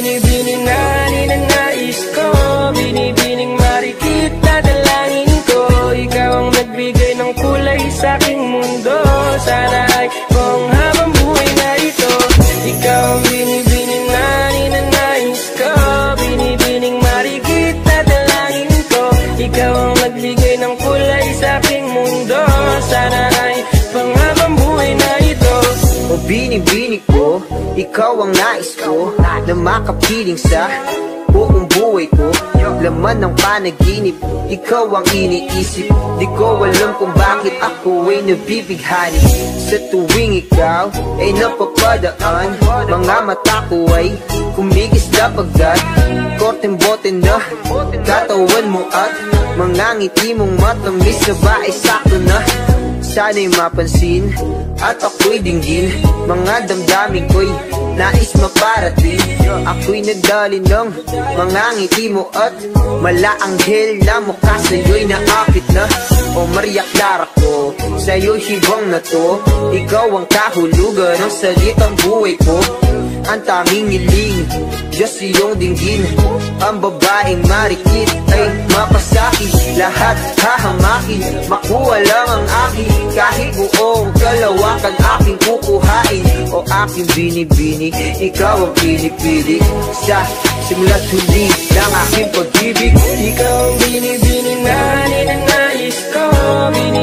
binibining O binibini ko, ikaw ang nais ko Na makapiling sa buong buhay ko. Laman ng panaginip, ikaw ang iniisip. Di ko alam kung bakit ako ay nabibighani. Sa tuwing ikaw ay napapadaan Mga mata ko ay kumigis na pagkat Korteng bote na katawan mo at Mga ngiti mong matamis na ba ay sakto na Sana'y mapansin at ako'y dinggin. Mga damdamin ko'y nais maparating. Ako'y nadali ng mga ngiti mo at Malaanghel na mukha sa'yo'y naakit na. O Maria Clara ko, sa'yo'y hibang na to. Ikaw ang kahulugan ng salitang buhay ko. Ang tanging niling, Diyos iyong dinggin. Ang babaeng marikit ay mapasakit Lahat hahamakin, makuha lang ang akin Kahit buong kalawakan aking kukuhain. O aking binibini, ikaw ang pinipili. Sa simula't huli ng aking pag-ibig Ikaw ang binibining na ninanais ko Binibining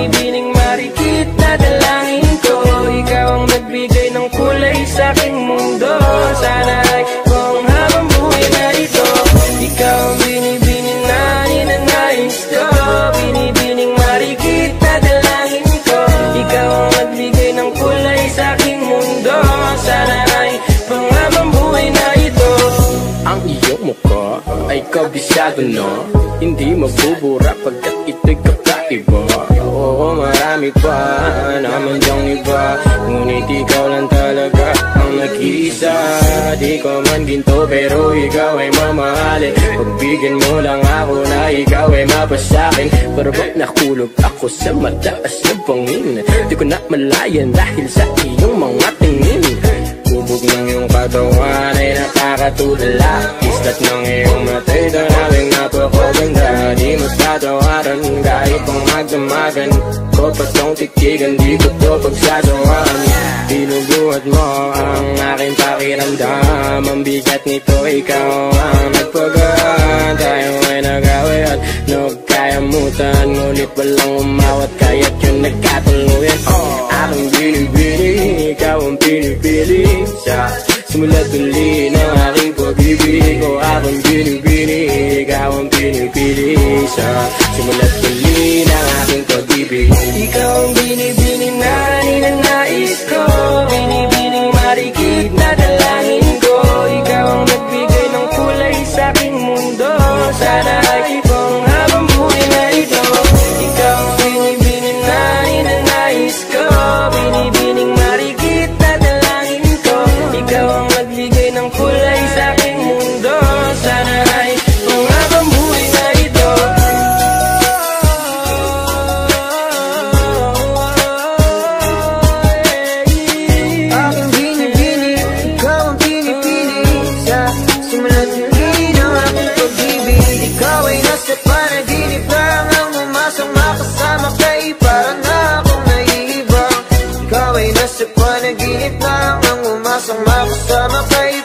kabisado na Hindi mabubura pagkat ito'y kakaiba. Oo, marami pa naman diyang iba. Ngunit ikaw lang talaga ang nag-iisa. Di ko man ginto pero ikaw ay mamahalin. Pagbigyan mo lang ako na ikaw ay mapasakin. Pero ba't nakulog ako sa mataas na bangin? Di ko na malayan dahil sa iyong mga tingin. Kubog ng iyong katawan ay nakakatulala. Islat ng iyong napakaganda Matatawaran kahit pang magdamagan Ko pa tong tikigan Di ko to pagsasawaan Binubuhat mo ang aking pakiramdam Ang bigat nito ikaw ang nagpagaan Tayo ay nag-away at nagkayamutan Ngunit walang umawat kaya't yun nagkatuluyan. Aking binibini, ikaw ang pinipili. Sa simula't uli ng aking pag-ibig O aking binibini, ikaw ang pinipili Sa simula't uli ng aking pag-ibig Ikaw ang binibining na ninanais ko Binibining the face.